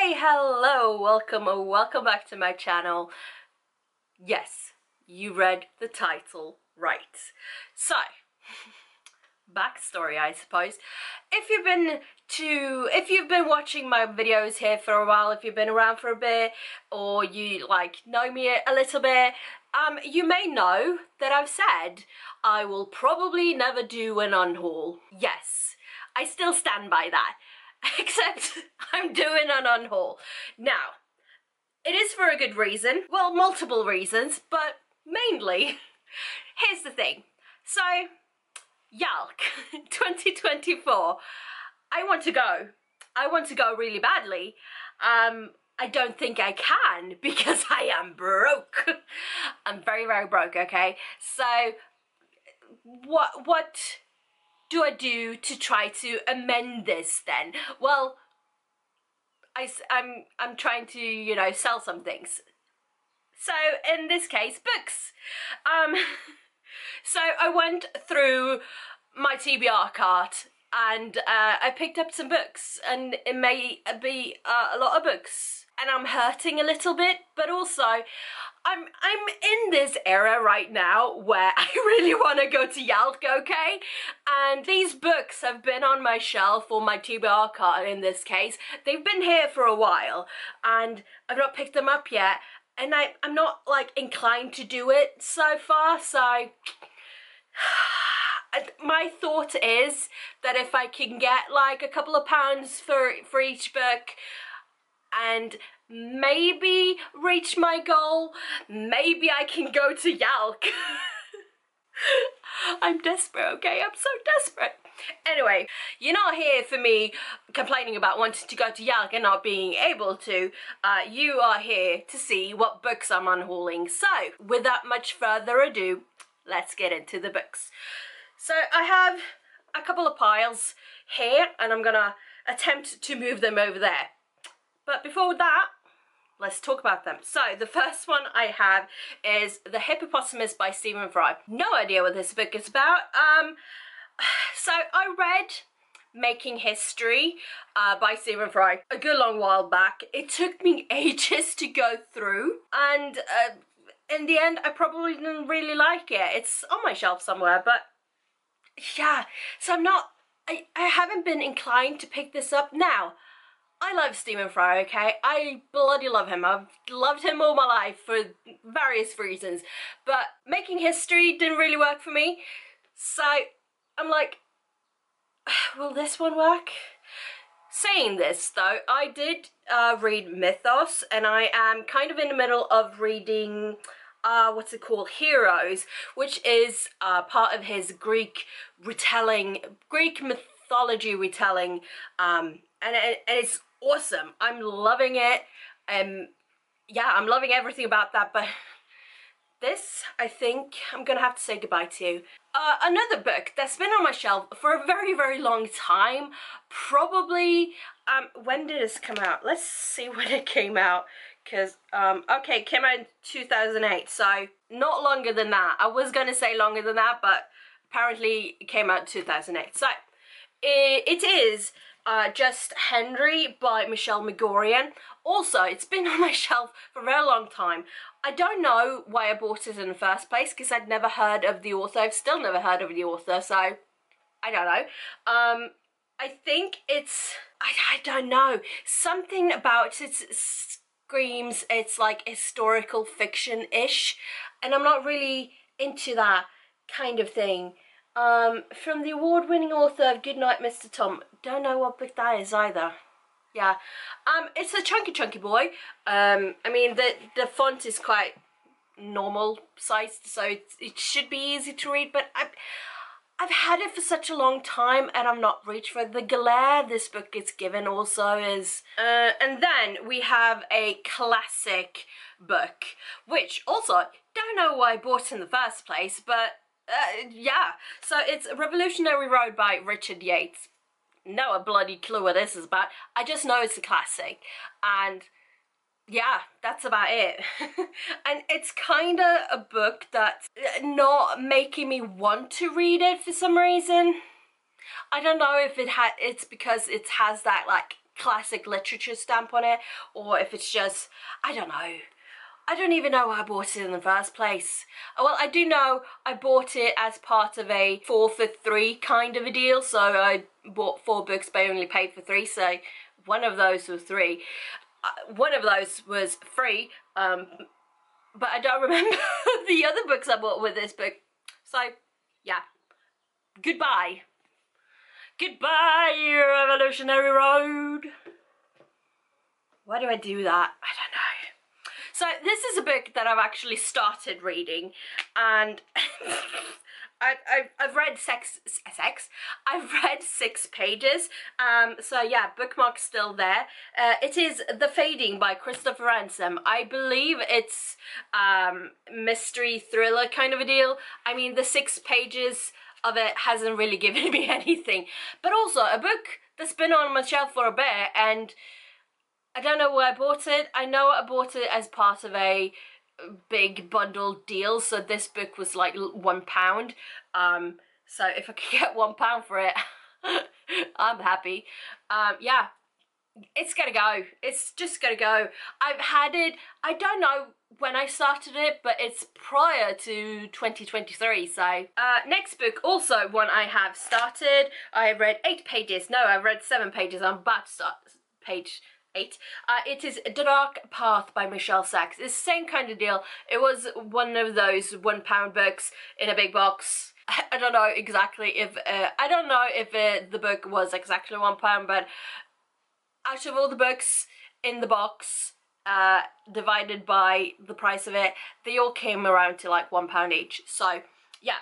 Hi, hello, welcome or welcome back to my channel. Yes, you read the title right. So, backstory I suppose. If you've been to, if you've been watching my videos here for a while, if you've been around for a bit, or you like know me a little bit, um, you may know that I've said I will probably never do an unhaul. Yes, I still stand by that. Except I'm doing an unhaul. Now, it is for a good reason. Well, multiple reasons, but mainly, here's the thing. So, YALC 2024, I want to go. I want to go really badly. Um, I don't think I can because I am broke. I'm very, very broke, okay? So, what, what do I do to try to amend this then? Well, I, I'm, I'm trying to, you know, sell some things. So, in this case, books. Um, so I went through my TBR cart and uh, I picked up some books and it may be uh, a lot of books and I'm hurting a little bit but also I'm I'm in this era right now where I really want to go to YALC, okay? And these books have been on my shelf or my TBR cart in this case. They've been here for a while and I've not picked them up yet and I, I'm not like inclined to do it so far so my thought is that if I can get like a couple of pounds for for each book and maybe reach my goal, maybe I can go to YALC. I'm desperate, okay? I'm so desperate. Anyway, you're not here for me complaining about wanting to go to YALC and not being able to. Uh, you are here to see what books I'm unhauling. So, without much further ado, let's get into the books. So I have a couple of piles here and I'm gonna attempt to move them over there. But before that, let's talk about them. So the first one I have is The Hippopotamus by Stephen Fry. No idea what this book is about. Um, so I read Making History uh, by Stephen Fry a good long while back. It took me ages to go through and uh, in the end I probably didn't really like it. It's on my shelf somewhere but yeah, so I'm not, I, I haven't been inclined to pick this up. Now, I love Stephen Fry, okay? I bloody love him. I've loved him all my life for various reasons. But making history didn't really work for me. So I'm like, will this one work? Saying this though, I did uh, read Mythos and I am kind of in the middle of reading uh, what's it called, Heroes, which is uh, part of his Greek retelling, Greek mythology retelling, um, and, and it's awesome. I'm loving it. Um, yeah, I'm loving everything about that, but this, I think, I'm gonna have to say goodbye to. Uh, another book that's been on my shelf for a very, very long time. Probably, um, when did this come out? Let's see when it came out because um okay came out in 2008 so not longer than that. I was gonna say longer than that but apparently it came out 2008 so it, it is uh, just henry by michelle magorian also it's been on my shelf for a very long time. I don't know why i bought it in the first place because i'd never heard of the author. I've still never heard of the author so i don't know. Um i think it's i, I don't know. Something about it screams it's like historical fiction-ish and I'm not really into that kind of thing. Um, from the award-winning author of Goodnight Mr. Tom. Don't know what book that is either. Yeah. Um, it's a chunky chunky boy. Um, I mean the the font is quite normal sized so it, it should be easy to read but I I've had it for such a long time and I've not reached for the glare this book is given also is uh, and then we have a classic book which also don't know why I bought in the first place but uh, yeah. So it's A Revolutionary Road by Richard Yates. No a bloody clue what this is about. I just know it's a classic. And yeah, that's about it. and it's kind of a book that's uh, not making me want to read it for some reason. I don't know if it had it's because it has that like classic literature stamp on it or if it's just, I don't know. I don't even know why I bought it in the first place. Oh, well, I do know I bought it as part of a four for three kind of a deal. So I bought four books but I only paid for three. So one of those was three. Uh, one of those was free. Um, but I don't remember the other books I bought with this book. So, yeah. Goodbye. Goodbye, Revolutionary Road. Why do I do that? I don't know. So this is a book that I've actually started reading and I, I, I've read six, six, I've read six pages, um, so yeah, bookmark's still there. Uh, it is The Fading by Christopher Ransom. I believe it's um, mystery thriller kind of a deal. I mean, the six pages of it hasn't really given me anything, but also a book that's been on my shelf for a bit and I don't know where I bought it. I know I bought it as part of a big bundle deal, so this book was like one pound. Um, so if I could get one pound for it, I'm happy. Um, yeah, it's gonna go. It's just gonna go. I've had it, I don't know when I started it, but it's prior to 2023, so. Uh, next book, also one I have started. I read eight pages. No, I've read seven pages. I'm about to start page eight. Uh, it is Dark Path by Michelle Sachs. It's the same kind of deal. It was one of those one pound books in a big box. I don't know exactly if, uh, I don't know if uh, the book was exactly one pound, but out of all the books in the box, uh, divided by the price of it, they all came around to like one pound each. So, yeah,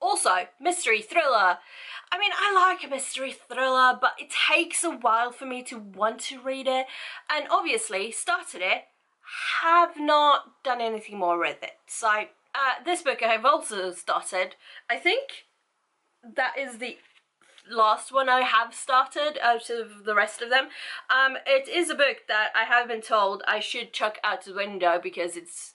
also, mystery thriller. I mean, I like a mystery thriller, but it takes a while for me to want to read it. And obviously, started it, have not done anything more with it. So, uh, this book I have also started. I think that is the last one I have started out of the rest of them. Um, it is a book that I have been told I should chuck out the window because it's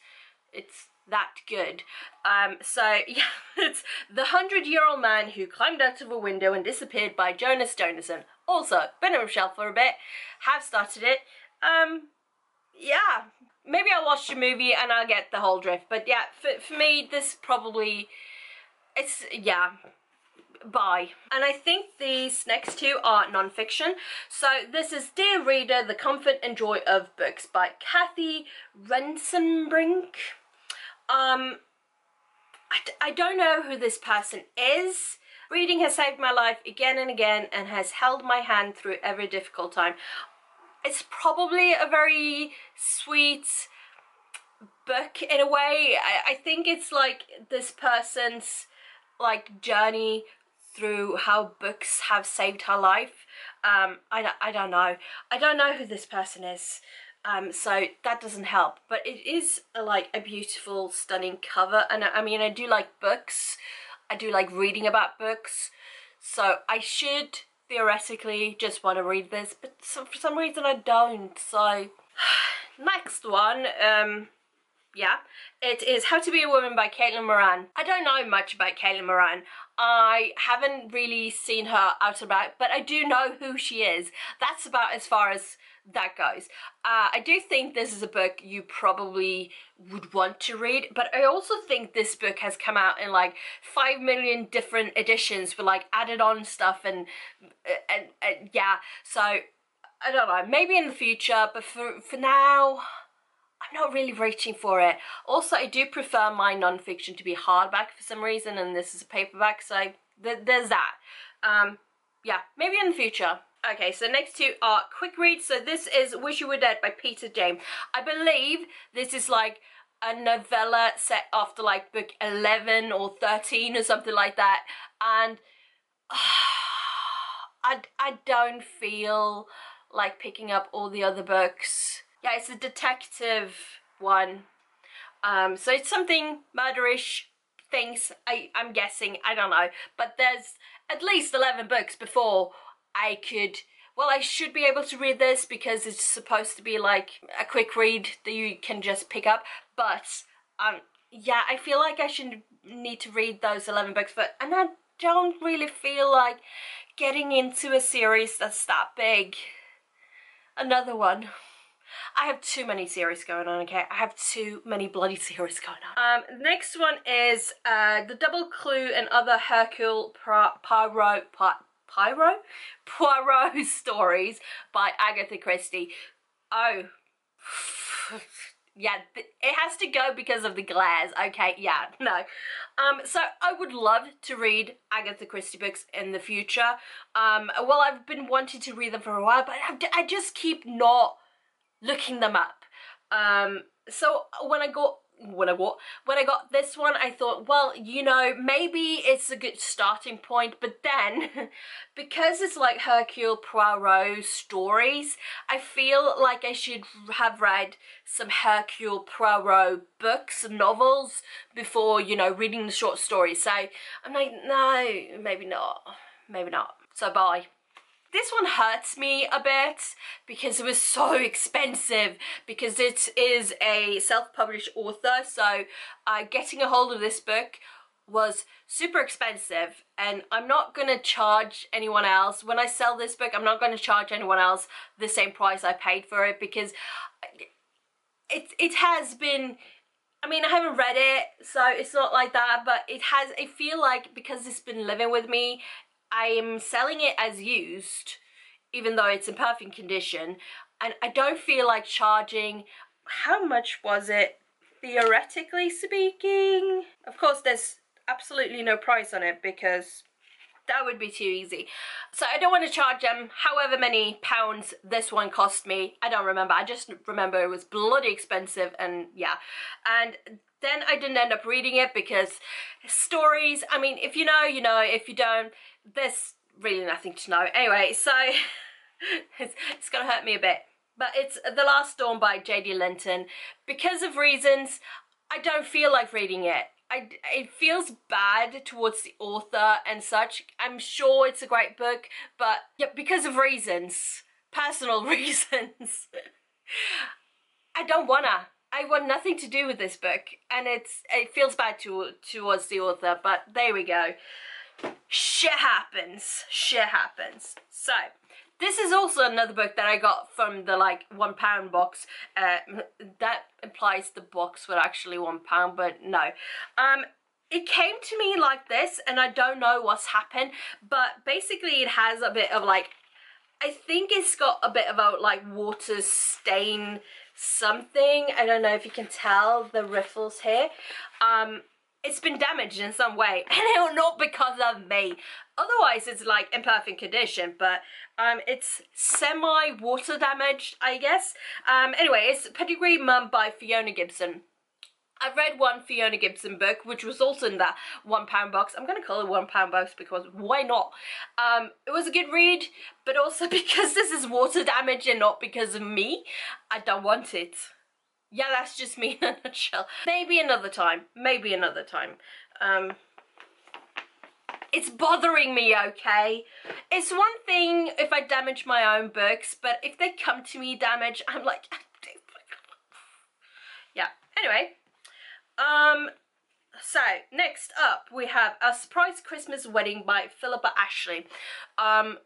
it's that good. Um, so yeah, it's The Hundred Year Old Man Who Climbed Out of a Window and Disappeared by Jonas Jonasson. Also, been on shelf for a bit, have started it. Um, yeah, maybe I'll watch the movie and I'll get the whole drift. But yeah, for, for me, this probably, it's, yeah, bye. And I think these next two are non-fiction. So this is Dear Reader, The Comfort and Joy of Books by Cathy Rentzenbrink. Um, I d I don't know who this person is. Reading has saved my life again and again and has held my hand through every difficult time. It's probably a very sweet book in a way. I, I think it's like this person's like journey through how books have saved her life. Um, I, I don't know. I don't know who this person is um, so that doesn't help but it is a, like a beautiful stunning cover and I mean I do like books. I do like reading about books. So I should theoretically just want to read this but for some reason I don't. So next one um yeah it is how to be a woman by caitlin moran. I don't know much about caitlin moran. I haven't really seen her out and about but i do know who she is. That's about as far as that goes. Uh, I do think this is a book you probably would want to read, but I also think this book has come out in like five million different editions with like added on stuff and, and, and yeah, so I don't know, maybe in the future, but for, for now, I'm not really reaching for it. Also, I do prefer my non-fiction to be hardback for some reason, and this is a paperback, so th there's that. Um, yeah, maybe in the future. Okay, so next two are quick reads. So this is Wish You Were Dead by Peter James. I believe this is like a novella set after like book 11 or 13 or something like that. And uh, I, I don't feel like picking up all the other books. Yeah, it's a detective one. Um, so it's something murderish things, I, I'm guessing, I don't know. But there's at least 11 books before I could well I should be able to read this because it's supposed to be like a quick read that you can just pick up but um yeah I feel like I should need to read those 11 books but and I don't really feel like getting into a series that's that big another one. I have too many series going on, okay? I have too many bloody series going on. Um, next one is uh, The Double Clue and Other Hercule Poirot, Pyro? Poirot Stories by Agatha Christie. Oh. yeah, it has to go because of the glares. Okay, yeah, no. Um, so I would love to read Agatha Christie books in the future. Um, well, I've been wanting to read them for a while, but I just keep not looking them up. Um, so when I got when I got when I got this one I thought well you know maybe it's a good starting point but then because it's like Hercule Poirot stories I feel like I should have read some Hercule Poirot books novels before you know reading the short stories. So I'm like no maybe not. Maybe not. So bye this one hurts me a bit because it was so expensive because it is a self-published author so uh, getting a hold of this book was super expensive and I'm not gonna charge anyone else. When I sell this book I'm not gonna charge anyone else the same price I paid for it because it, it has been I mean I haven't read it so it's not like that but it has I feel like because it's been living with me I'm selling it as used, even though it's in perfect condition, and I don't feel like charging, how much was it, theoretically speaking? Of course, there's absolutely no price on it because that would be too easy. So I don't want to charge them however many pounds this one cost me. I don't remember. I just remember it was bloody expensive and yeah. And then I didn't end up reading it because stories, I mean, if you know, you know, if you don't, there's really nothing to know. Anyway, so it's, it's gonna hurt me a bit. But it's The Last Storm by J.D. Linton. Because of reasons, I don't feel like reading it. I, it feels bad towards the author and such. I'm sure it's a great book, but yeah, because of reasons, personal reasons, I don't wanna. I want nothing to do with this book, and it's it feels bad to, towards the author, but there we go shit happens. Shit happens. So, this is also another book that I got from the like one pound box. Uh, that implies the box was actually one pound, but no. Um, it came to me like this, and I don't know what's happened, but basically it has a bit of like, I think it's got a bit of a like water stain something. I don't know if you can tell the riffles here. Um, it's been damaged in some way and it not because of me otherwise it's like in perfect condition but um it's semi water damaged i guess um anyway it's pedigree mum by fiona gibson I've read one Fiona Gibson book, which was also in that one pound box. I'm going to call it one pound box because why not? Um, it was a good read, but also because this is water damage and not because of me, I don't want it yeah, that's just me in a nutshell. Maybe another time. Maybe another time. Um, it's bothering me, okay? It's one thing if I damage my own books, but if they come to me damaged, I'm like... yeah, anyway. Um, so, next up, we have A Surprise Christmas Wedding by Philippa Ashley. Um,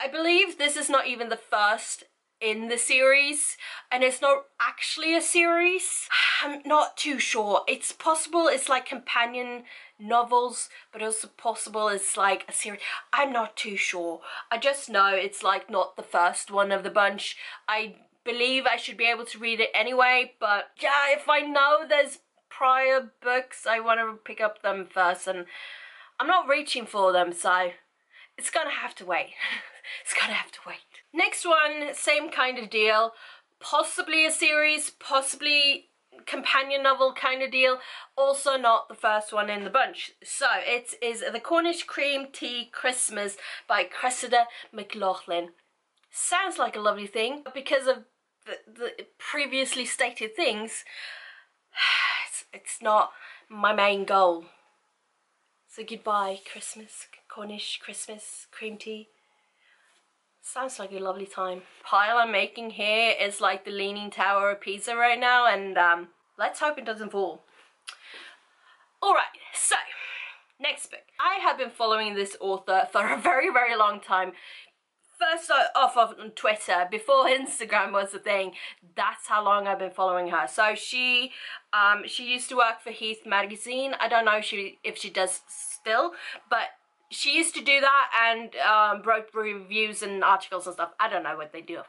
I believe this is not even the first in the series and it's not actually a series. I'm not too sure. It's possible it's like companion novels but also possible it's like a series. I'm not too sure. I just know it's like not the first one of the bunch. I believe I should be able to read it anyway but yeah if I know there's prior books I want to pick up them first and I'm not reaching for them so it's gonna have to wait. it's gonna have to wait. Next one, same kind of deal. Possibly a series, possibly companion novel kind of deal. Also not the first one in the bunch. So it is The Cornish Cream Tea Christmas by Cressida McLaughlin. Sounds like a lovely thing, but because of the, the previously stated things, it's, not my main goal. So goodbye Christmas, Cornish Christmas cream tea. Sounds like a lovely time. Pile I'm making here is like the Leaning Tower of Pisa right now and um, let's hope it doesn't fall. Alright, so next book. I have been following this author for a very, very long time. First off on Twitter, before Instagram was a thing, that's how long I've been following her. So she um, she used to work for Heat magazine. I don't know if she, if she does still, but she used to do that and um, wrote reviews and articles and stuff. I don't know what they do.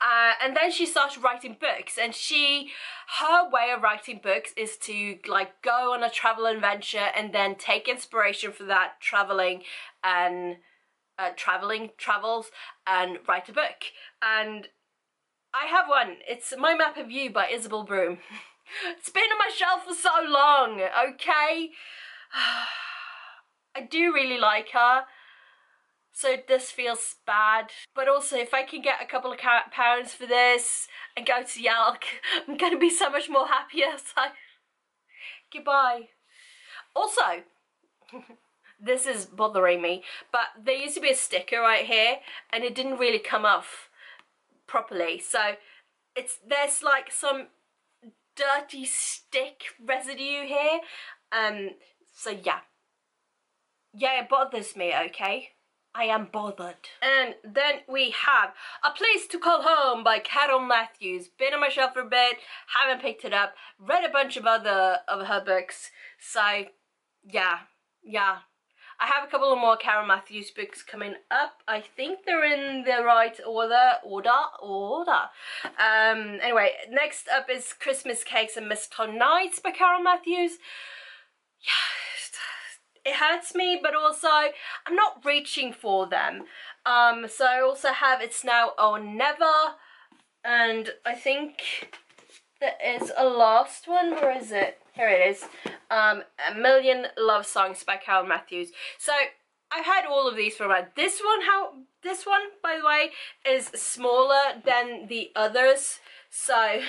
Uh, and then she started writing books and she her way of writing books is to like go on a travel adventure and then take inspiration for that traveling and uh, traveling travels and write a book and I have one it's My Map of You by Isabelle Broom it's been on my shelf for so long okay I do really like her so this feels bad. But also, if I can get a couple of pounds for this and go to YALC, I'm to be so much more happier. So, goodbye. Also, this is bothering me, but there used to be a sticker right here, and it didn't really come off properly. So, it's there's like some dirty stick residue here. Um, so yeah. Yeah, it bothers me, okay? I am bothered. And then we have A Place to Call Home by Carole Matthews. Been on my shelf for a bit, haven't picked it up. Read a bunch of other of her books. So, yeah, yeah. I have a couple of more Carole Matthews books coming up. I think they're in the right order, order, order. Um, anyway, next up is Christmas Cakes and Mistletoe Nights by Carole Matthews. Yeah, it hurts me, but also I'm not reaching for them. Um, so I also have It's Now or Never, and I think there is a last one. Where is it? Here it is. Um, a Million Love Songs by Carole Matthews. So I've had all of these for a while. This one, how this one, by the way, is smaller than the others. So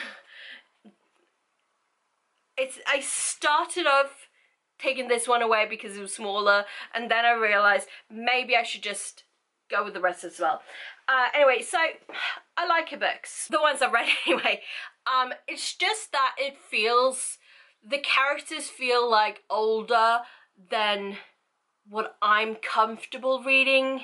it's I started off taking this one away because it was smaller and then I realised maybe I should just go with the rest as well. Uh, anyway, so I like her books, the ones I've read anyway. Um, it's just that it feels, the characters feel like older than what I'm comfortable reading.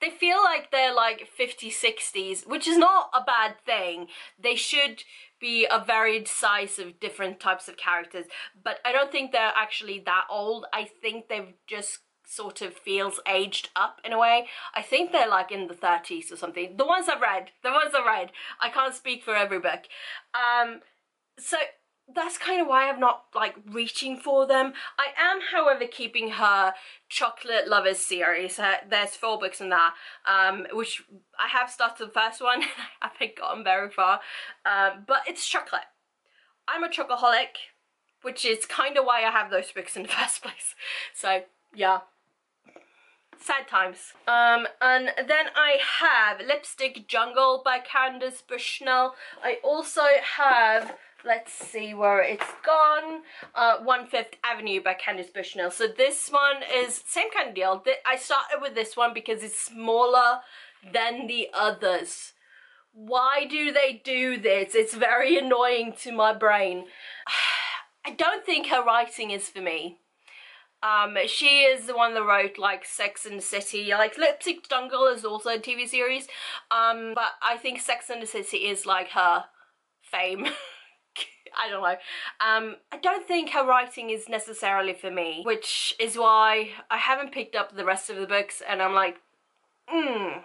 They feel like they're like 50s, 60s, which is not a bad thing. They should be a varied size of different types of characters, but I don't think they're actually that old. I think they've just sort of feels aged up in a way. I think they're like in the 30s or something. The ones I've read, the ones I've read. I can't speak for every book. Um, so that's kind of why I'm not like reaching for them. I am, however, keeping her Chocolate Lovers series. There's four books in that, um, which I have started the first one. I haven't gotten very far, um, but it's chocolate. I'm a chocoholic, which is kind of why I have those books in the first place. So yeah, sad times. Um, and then I have Lipstick Jungle by Candace Bushnell. I also have let's see where it's gone. Uh, One Fifth Avenue by Candace Bushnell. So this one is same kind of deal. I started with this one because it's smaller than the others. Why do they do this? It's very annoying to my brain. I don't think her writing is for me. Um, she is the one that wrote like Sex and the City. Like Lipstick Jungle is also a TV series. Um, but I think Sex and the City is like her fame. I don't know. Um, I don't think her writing is necessarily for me, which is why I haven't picked up the rest of the books and I'm like, hmm,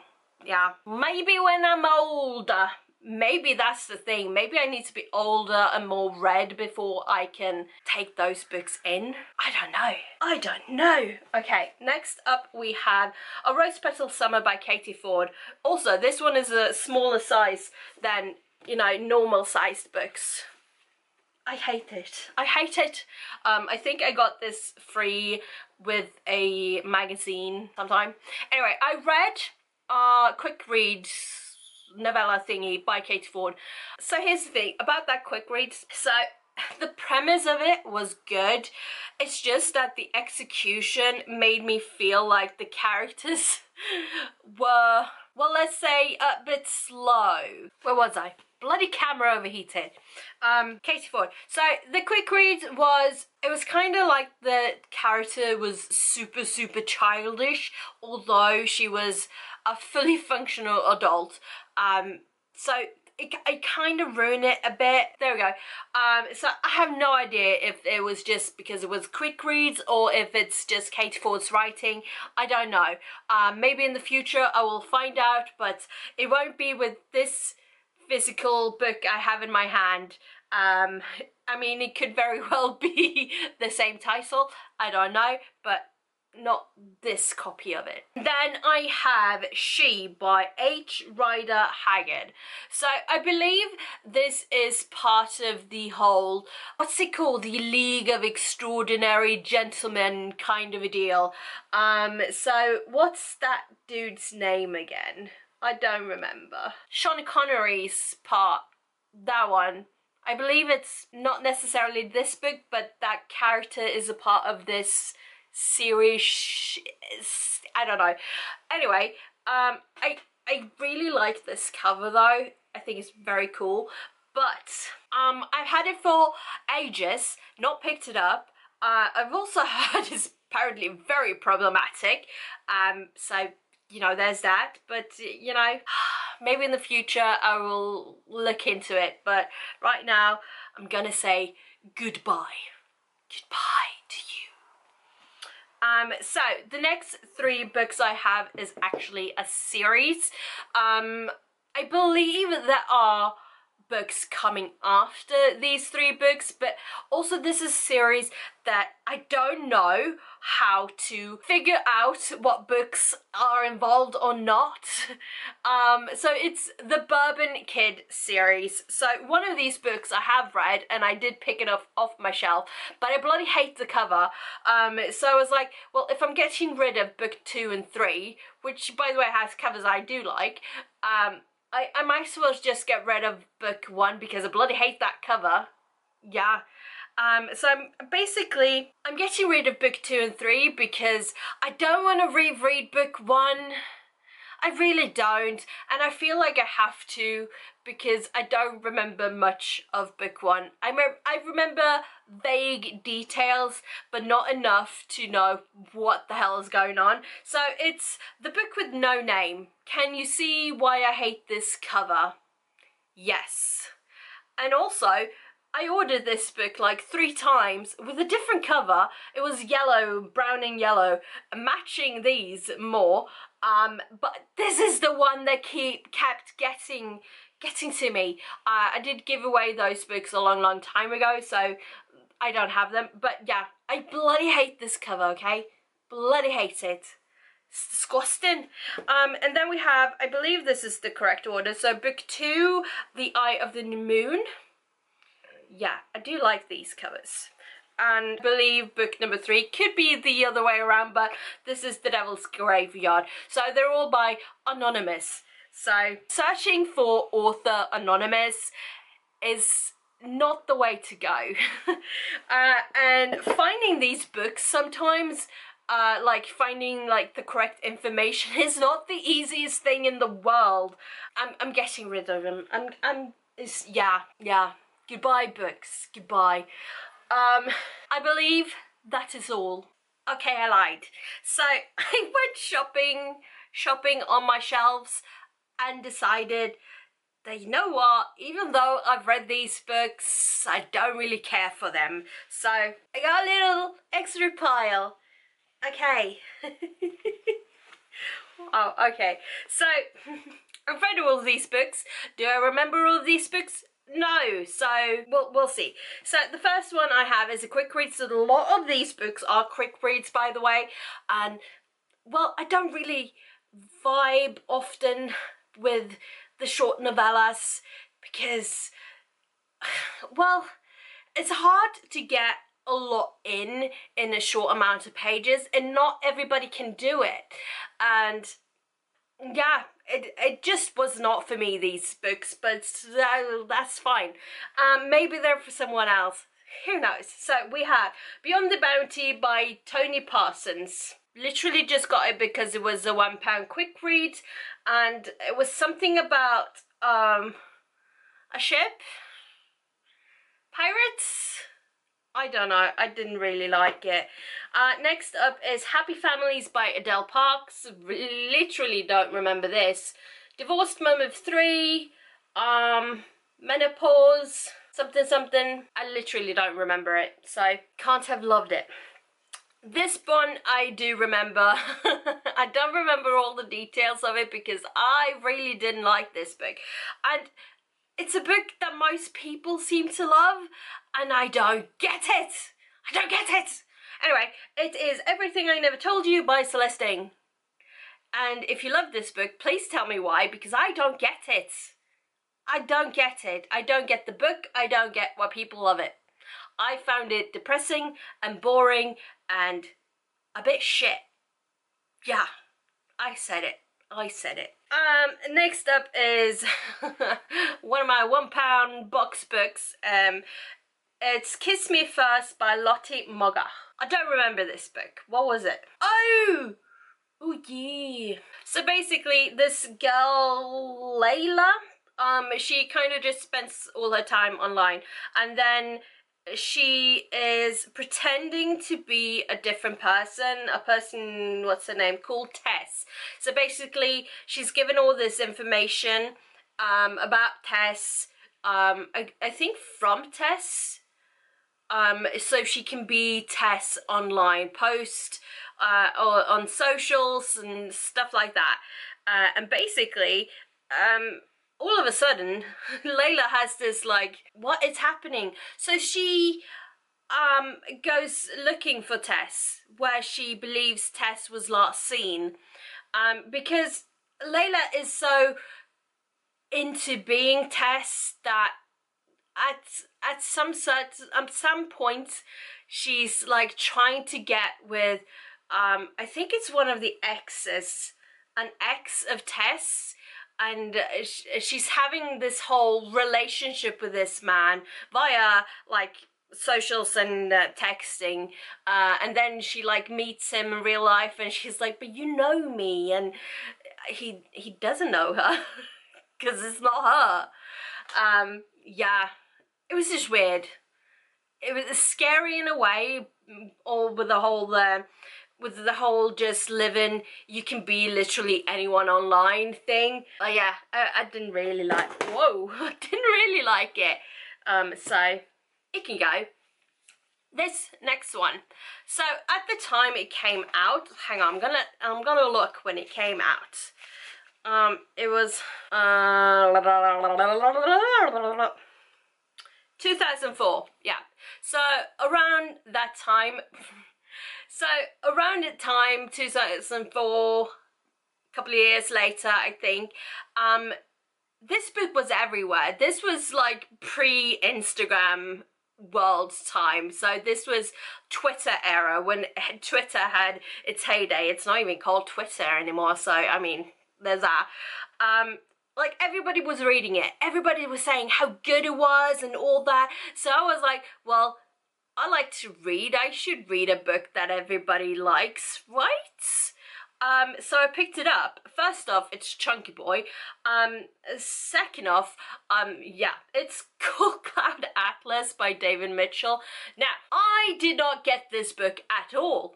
yeah. Maybe when I'm older, maybe that's the thing. Maybe I need to be older and more read before I can take those books in. I don't know. I don't know. Okay, next up we have A Rose Petal Summer by Katie Fforde. Also, this one is a smaller size than, you know, normal sized books. I hate it. I hate it. Um, I think I got this free with a magazine sometime. Anyway, I read uh, quick read novella thingy by Katie Fforde. So here's the thing about that quick read. So the premise of it was good. It's just that the execution made me feel like the characters were, well, let's say a bit slow. Where was I? Bloody camera overheated. Um, Katie Fforde. So the quick read was, it was kind of like the character was super, super childish, although she was a fully functional adult. Um, so it, it kind of ruined it a bit. There we go. Um, so I have no idea if it was just because it was quick reads or if it's just Katie Fforde's writing. I don't know. Um, maybe in the future I will find out, but it won't be with this physical book I have in my hand. Um, I mean, it could very well be the same title. I don't know, but not this copy of it. Then I have She by H. Rider Haggard. So I believe this is part of the whole, what's it called, the League of Extraordinary Gentlemen kind of a deal. Um, so what's that dude's name again? I don't remember. Sean Connery's part, that one. I believe it's not necessarily this book, but that character is a part of this series. I don't know. Anyway, um, I I really like this cover though. I think it's very cool. But um, I've had it for ages, not picked it up. Uh, I've also heard it's apparently very problematic. Um, so you know, there's that. But you know, maybe in the future I will look into it. But right now, I'm gonna say goodbye. Goodbye to you. Um, so the next three books I have is actually a series. Um, I believe there are books coming after these three books but also this is a series that I don't know how to figure out what books are involved or not. Um so it's the Bourbon Kid series. So one of these books I have read and I did pick it up off my shelf but I bloody hate the cover. Um so I was like well if I'm getting rid of book two and three which by the way has covers I do like um I, I might as well just get rid of book one because I bloody hate that cover. Yeah. Um, so I'm basically, I'm getting rid of book two and three because I don't want to reread book one. I really don't, and I feel like I have to because I don't remember much of book one. I, I remember vague details, but not enough to know what the hell is going on. So it's the book with no name. Can you see why I hate this cover? Yes. And also, I ordered this book like three times with a different cover. It was yellow, brown and yellow, matching these more. Um, but this is the one that keep kept getting getting to me. Uh, I did give away those books a long, long time ago, so I don't have them. But yeah, I bloody hate this cover, okay? Bloody hate it. It's disgusting. Um, and then we have, I believe this is the correct order. So book two, The Eye of the New Moon. Yeah, I do like these covers and believe book number three could be the other way around but this is the devil's graveyard. So they're all by anonymous. So searching for author anonymous is not the way to go. Uh, and finding these books sometimes uh, like finding like the correct information is not the easiest thing in the world. I'm, I'm getting rid of them I'm, I'm yeah yeah. Goodbye books. Goodbye um, I believe that is all. Okay, I lied. So I went shopping, shopping on my shelves and decided that you know what, even though I've read these books, I don't really care for them. So I got a little extra pile. Okay. oh, okay. So I've read all these books. Do I remember all these books? No, so we'll, we'll see. So the first one I have is a quick read. So a lot of these books are quick reads, by the way. And, well, I don't really vibe often with the short novellas because, well, it's hard to get a lot in in a short amount of pages and not everybody can do it. And yeah, it, it just was not for me, these books, but that's fine. Um, maybe they're for someone else. Who knows? So we have Beyond the Bounty by Tony Parsons. Literally just got it because it was a one pound quick read and it was something about um a ship? Pirates? I don't know. I didn't really like it. Uh, next up is Happy Families by Adele Parks. Literally don't remember this. Divorced Mom of Three. Um, Menopause. Something something. I literally don't remember it. So can't have loved it. This one I do remember. I don't remember all the details of it because I really didn't like this book. And it's a book that most people seem to love and I don't get it. I don't get it. Anyway, it is Everything I Never Told You by Celeste. And if you love this book, please tell me why because I don't get it. I don't get it. I don't get the book. I don't get why people love it. I found it depressing and boring and a bit shit. Yeah, I said it. I said it. Um, next up is one of my one pound box books. Um, it's Kiss Me First by Lottie Moggach. I don't remember this book. What was it? Oh! Oh yeah. So basically this girl, Layla, um, she kind of just spends all her time online and then she is pretending to be a different person, a person, what's her name, called Tess. So basically, she's given all this information um, about Tess, um, I, I think from Tess, um, so she can be Tess online, post uh, or on socials and stuff like that. Uh, and basically, um, all of a sudden, Layla has this like, what is happening? So she um, goes looking for Tess, where she believes Tess was last seen, um, because Layla is so into being Tess that at at some sort at some point she's like trying to get with um I think it's one of the exes an ex of Tess and uh, she's having this whole relationship with this man via like socials and uh, texting uh, and then she like meets him in real life and she's like but you know me and he he doesn't know her because it's not her. Um yeah. It was just weird. It was scary in a way all with the whole uh, with the whole just living you can be literally anyone online thing. But yeah I, I didn't really like whoa I didn't really like it. Um so it can go. This next one. So at the time it came out hang on I'm gonna I'm gonna look when it came out. Um it was uh 2004 yeah. So around that time so around the time 2004, a couple of years later, I think, um, this book was everywhere. This was like pre-Instagram world's time. So this was Twitter era when Twitter had its heyday. It's not even called Twitter anymore. So, I mean, there's that. Um, like everybody was reading it. Everybody was saying how good it was and all that. So I was like, well, I like to read. I should read a book that everybody likes, right? Um, so I picked it up. First off, it's Chunky Boy. Um, second off, um, yeah, it's Cool Cloud Atlas by David Mitchell. Now, I did not get this book at all.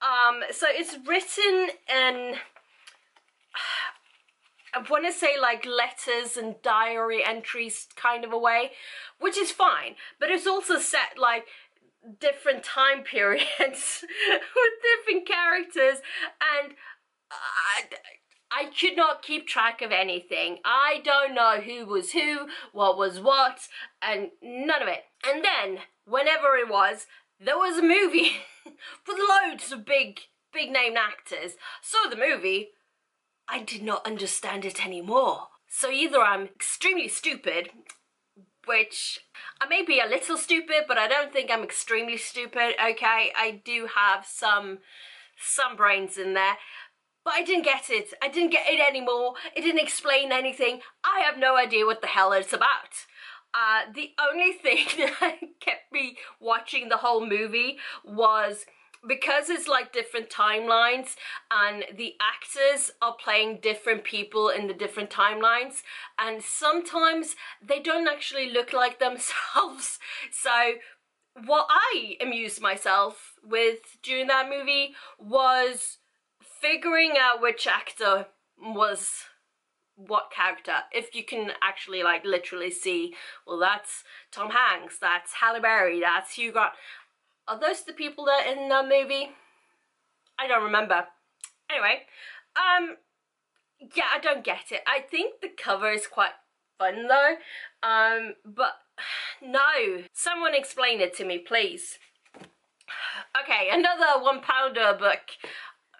Um, so it's written in, I want to say like letters and diary entries kind of a way, which is fine. But it's also set like different time periods with different characters and I, I could not keep track of anything. I don't know who was who, what was what, and none of it. And then, whenever it was, there was a movie with loads of big, big name actors. Saw the movie, I did not understand it anymore. So either I'm extremely stupid which I may be a little stupid, but I don't think I'm extremely stupid, okay? I do have some, some brains in there. But I didn't get it. I didn't get it anymore. It didn't explain anything. I have no idea what the hell it's about. Uh, the only thing that kept me watching the whole movie was because it's like different timelines and the actors are playing different people in the different timelines and sometimes they don't actually look like themselves. So what I amused myself with during that movie was figuring out which actor was what character. If you can actually like literally see well that's Tom Hanks that's Halle Berry that's Hugh Grant are those the people that are in the movie? I don't remember. Anyway um yeah I don't get it. I think the cover is quite fun though. Um but no. Someone explain it to me please. Okay another one pounder book.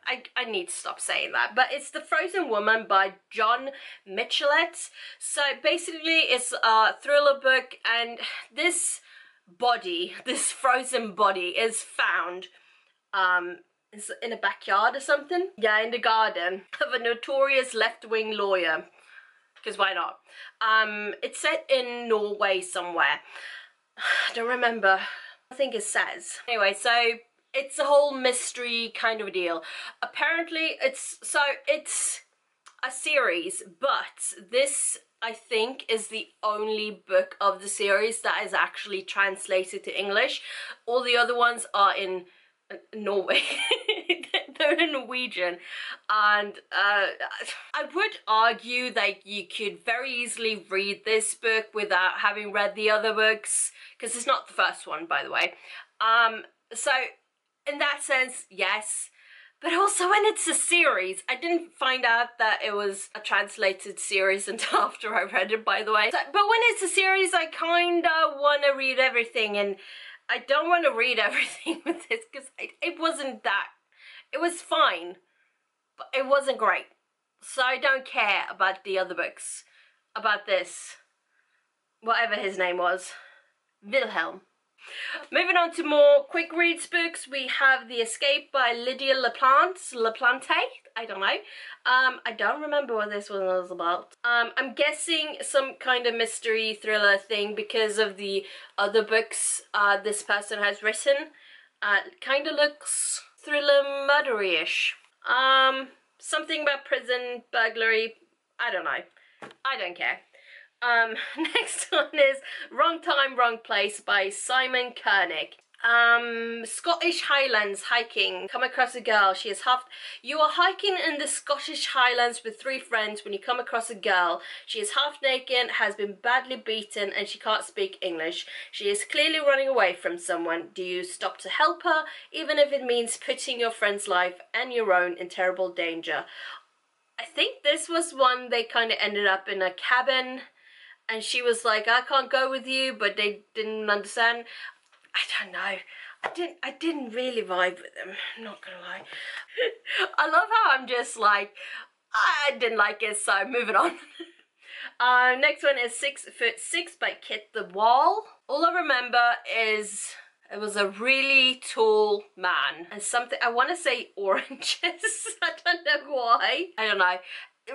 I, I need to stop saying that, but it's The Frozen Woman by Jon Michelet. So basically it's a thriller book and this body, this frozen body is found um, in a backyard or something. Yeah, in the garden of a notorious left-wing lawyer. Because why not? Um, it's set in Norway somewhere. I don't remember. I think it says. Anyway, so it's a whole mystery kind of deal. Apparently it's, so it's a series, but this I think is the only book of the series that is actually translated to English. All the other ones are in uh, Norway. They're in Norwegian. And uh, I would argue that you could very easily read this book without having read the other books, because it's not the first one, by the way. Um, so in that sense, yes. But also when it's a series, I didn't find out that it was a translated series until after I read it, by the way. So, but when it's a series, I kinda wanna read everything and I don't want to read everything with this because it, it wasn't that. It was fine, but it wasn't great. So I don't care about the other books, about this, whatever his name was, Wilhelm. Moving on to more quick reads books, we have The Escape by Lydia La Plante, LaPlante, I don't know. Um, I don't remember what this one was about. Um, I'm guessing some kind of mystery thriller thing because of the other books uh, this person has written. Uh, kind of looks thriller murdery-ish. Um, something about prison, burglary, I don't know. I don't care. Um, next one is Wrong Time, Wrong Place by Simon Kernick. Um, Scottish Highlands hiking. Come across a girl. She is half. You are hiking in the Scottish Highlands with three friends when you come across a girl. She is half naked, has been badly beaten, and she can't speak English. She is clearly running away from someone. Do you stop to help her, even if it means putting your friend's life and your own in terrible danger? I think this was one they kind of ended up in a cabin and she was like, I can't go with you, but they didn't understand. I don't know. I didn't I didn't really vibe with them, I'm not gonna lie. I love how I'm just like, I didn't like it, so moving on. uh, next one is Six Foot Six by Kit de Waal. All I remember is it was a really tall man and something, I want to say oranges, I don't know why. I don't know.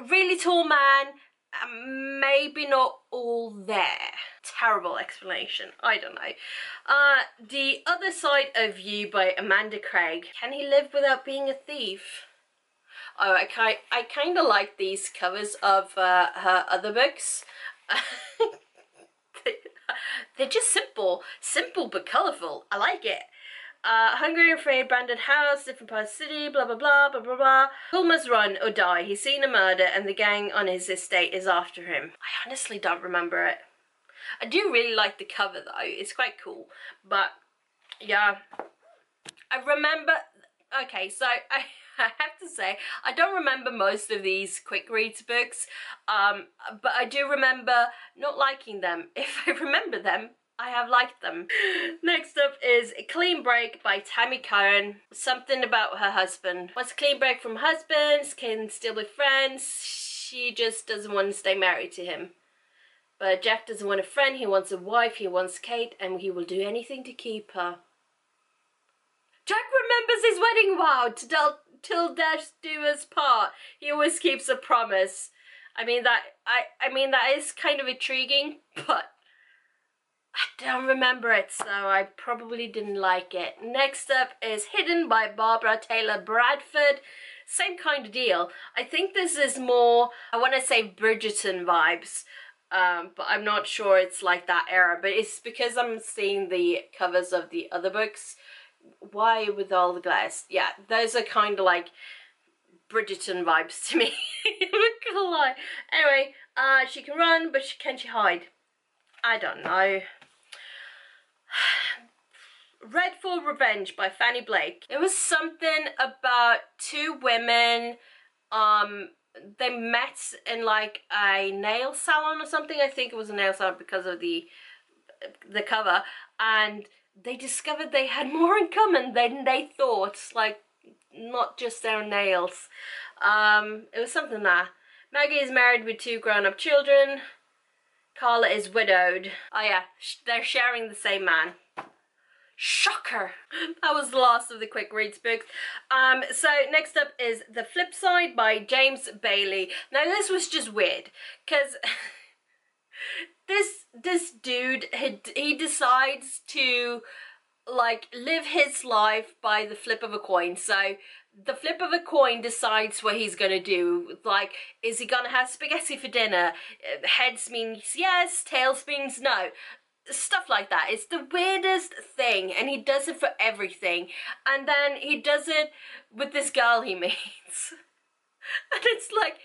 Really tall man maybe not all there. Terrible explanation. I don't know. Uh, the Other Side of You by Amanda Craig. Can he live without being a thief? Oh, I, I kind of like these covers of uh, her other books. They're just simple. Simple but colourful. I like it uh, hungry and afraid, abandoned house, different parts of the city, blah blah blah, blah blah blah. Paul must run or die. He's seen a murder and the gang on his estate is after him. I honestly don't remember it. I do really like the cover though, it's quite cool. But yeah, I remember, okay, so I, I have to say, I don't remember most of these quick reads books, um, but I do remember not liking them. If I remember them, I have liked them. Next up is Clean Break by Tammy Cohen. Something about her husband. Wants a clean break from husbands, can still be friends. She just doesn't want to stay married to him. But Jack doesn't want a friend, he wants a wife, he wants Kate, and he will do anything to keep her. Jack remembers his wedding vow to del- till death do us part. He always keeps a promise. I mean that I I mean that is kind of intriguing, but I don't remember it, so I probably didn't like it. Next up is Hidden by Barbara Taylor Bradford. Same kind of deal. I think this is more, I want to say Bridgerton vibes, um, but I'm not sure it's like that era. But it's because I'm seeing the covers of the other books. Why with all the glass? Yeah, those are kind of like Bridgerton vibes to me. anyway, uh, she can run, but she, can she hide? I don't know. Red for Revenge by Fanny Blake. It was something about two women, um, they met in like a nail salon or something. I think it was a nail salon because of the the cover. And they discovered they had more in common than they thought. Like, not just their nails. Um, it was something that. Maggie is married with two grown-up children. Carla is widowed. Oh yeah, they're sharing the same man. Shocker! That was the last of the quick reads books. Um, so next up is The Flip Side by James Bailey. Now this was just weird, because this this dude, he, he decides to like live his life by the flip of a coin. So the flip of a coin decides what he's gonna do. Like, is he gonna have spaghetti for dinner? Heads means yes, tails means no. Stuff like that. It's the weirdest thing, and he does it for everything. And then he does it with this girl he meets. and it's like,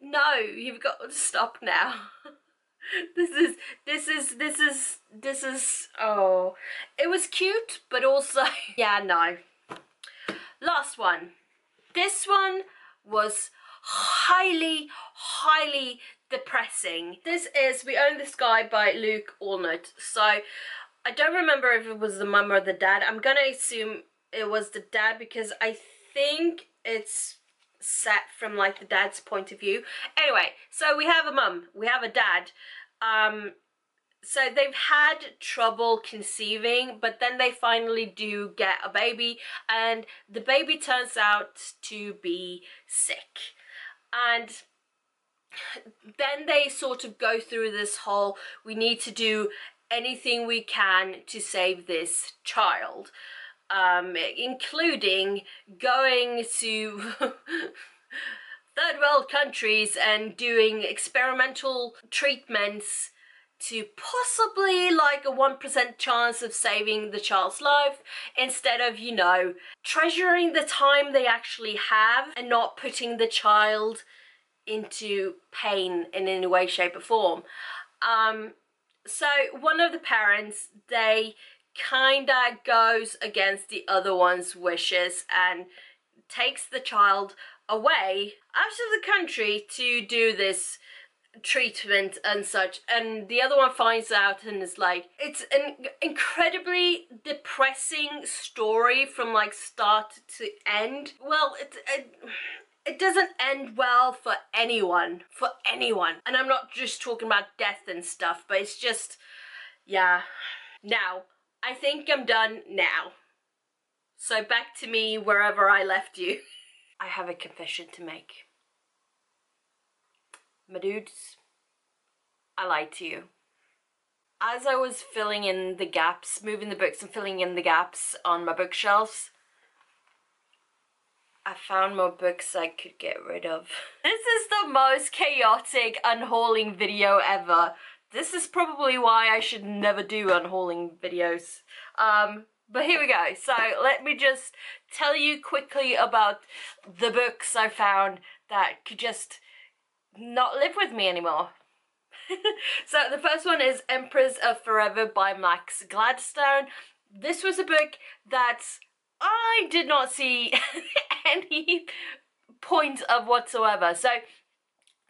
no, you've got to stop now. this is this is this is this is oh it was cute but also yeah no last one this one was highly highly depressing this is we own the sky by luke allnutt so i don't remember if it was the mum or the dad i'm gonna assume it was the dad because i think it's set from like the dad's point of view. Anyway, so we have a mum, we have a dad. Um, so they've had trouble conceiving, but then they finally do get a baby, and the baby turns out to be sick. And then they sort of go through this whole we need to do anything we can to save this child um, including going to third world countries and doing experimental treatments to possibly like a 1% chance of saving the child's life instead of, you know, treasuring the time they actually have and not putting the child into pain in any way, shape or form. Um, so one of the parents, they kinda goes against the other one's wishes and takes the child away out of the country to do this treatment and such and the other one finds out and is like it's an incredibly depressing story from like start to end well it, it it doesn't end well for anyone for anyone and i'm not just talking about death and stuff but it's just yeah now I think I'm done now. So back to me wherever I left you. I have a confession to make. My dudes, I lied to you. As I was filling in the gaps, moving the books and filling in the gaps on my bookshelves, I found more books I could get rid of. This is the most chaotic unhauling video ever. This is probably why I should never do unhauling videos. Um, but here we go. So let me just tell you quickly about the books I found that could just not live with me anymore. so the first one is Empress of Forever by Max Gladstone. This was a book that I did not see any point of whatsoever. So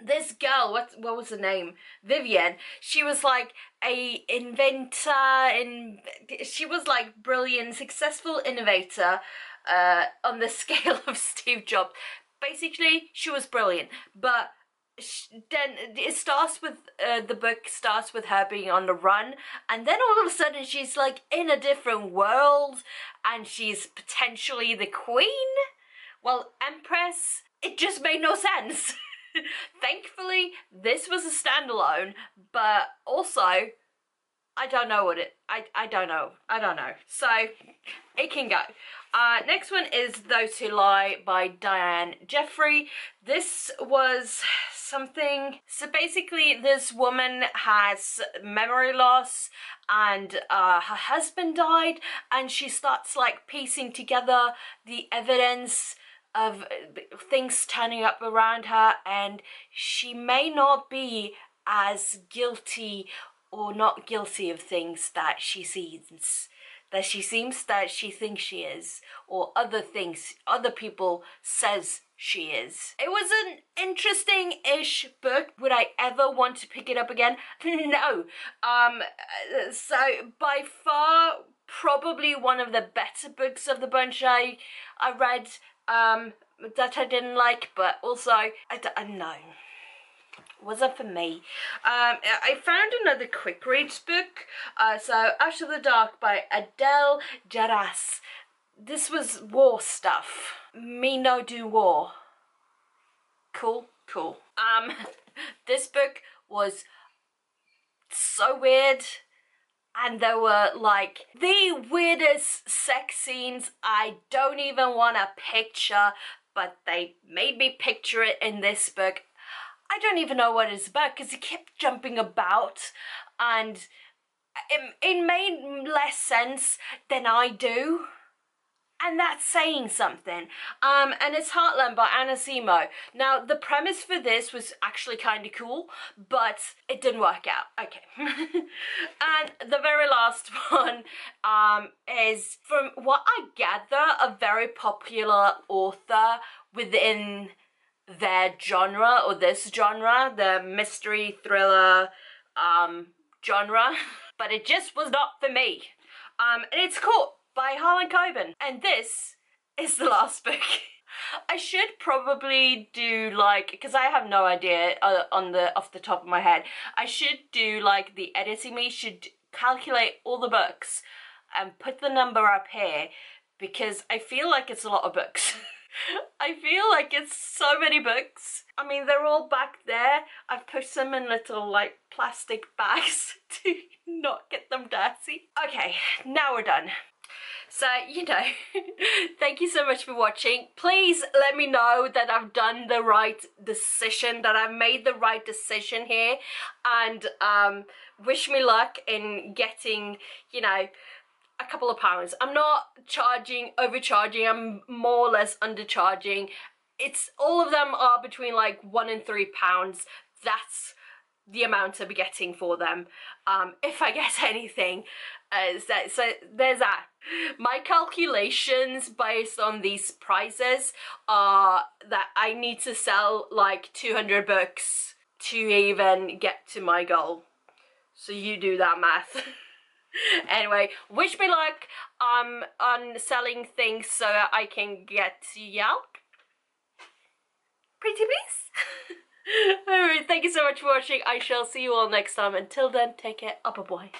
this girl, what what was her name? Vivian. She was like a inventor and she was like brilliant, successful innovator uh, on the scale of Steve Jobs. Basically, she was brilliant, but then it starts with uh, the book starts with her being on the run and then all of a sudden she's like in a different world and she's potentially the queen well empress it just made no sense Thankfully, this was a standalone, but also I don't know what it, I, I don't know, I don't know. So, it can go. Uh, next one is Those Who Lie by Diane Jeffrey. This was something, so basically this woman has memory loss and uh, her husband died and she starts like piecing together the evidence of things turning up around her and she may not be as guilty or not guilty of things that she sees that she seems that she thinks she is or other things other people says she is it was an interesting-ish book would i ever want to pick it up again no um so by far probably one of the better books of the bunch i i read um that i didn't like but also i don't know wasn't for me. Um, I found another quick reads book. Uh, so After the Dark by Adele Geras. This was war stuff. Me no do war. Cool, cool. Um, this book was so weird and there were like the weirdest sex scenes I don't even want to picture but they made me picture it in this book I don't even know what it's about because it kept jumping about and it, it made less sense than I do. And that's saying something. Um, and it's Heartland by Anna Semo. Now, the premise for this was actually kind of cool, but it didn't work out. Okay. and the very last one um, is, from what I gather, a very popular author within their genre or this genre, the mystery thriller um, genre, but it just was not for me. Um, and it's called by Harlan Coben, and this is the last book. I should probably do like because I have no idea uh, on the off the top of my head. I should do like the editing me should calculate all the books and put the number up here because I feel like it's a lot of books. I feel like it's so many books. I mean, they're all back there. I've pushed them in little like plastic bags to not get them dirty. Okay, now we're done. So, you know, thank you so much for watching. Please let me know that I've done the right decision, that I've made the right decision here. And um, wish me luck in getting, you know, a couple of pounds. I'm not charging, overcharging, I'm more or less undercharging. It's all of them are between like one and three pounds. That's the amount I'll be getting for them um, if I get anything. Uh, so, so there's that. My calculations based on these prices are that I need to sell like 200 books to even get to my goal. So you do that math. anyway, wish me luck um, on selling things so I can get you out. Pretty please? Alright, thank you so much for watching. I shall see you all next time. Until then, take care. Up a boy.